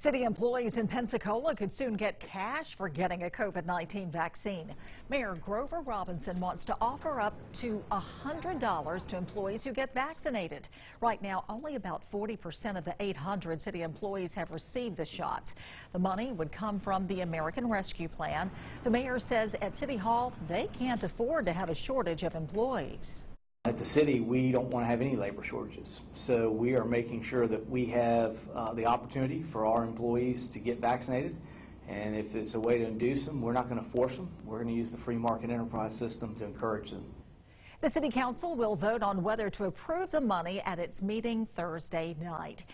City employees in Pensacola could soon get cash for getting a COVID-19 vaccine. Mayor Grover Robinson wants to offer up to $100 to employees who get vaccinated. Right now, only about 40% of the 800 city employees have received the shots. The money would come from the American Rescue Plan. The mayor says at City Hall, they can't afford to have a shortage of employees. At the city, we don't want to have any labor shortages. So we are making sure that we have uh, the opportunity for our employees to get vaccinated. And if it's a way to induce them, we're not going to force them. We're going to use the free market enterprise system to encourage them. The City Council will vote on whether to approve the money at its meeting Thursday night.